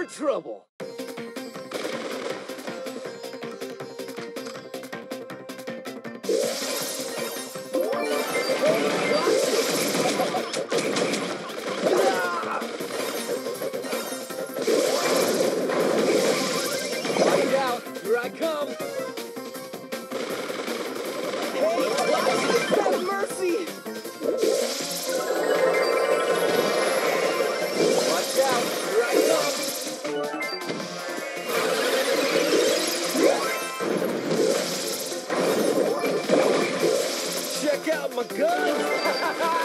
for trouble. out my guns.